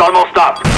almost up.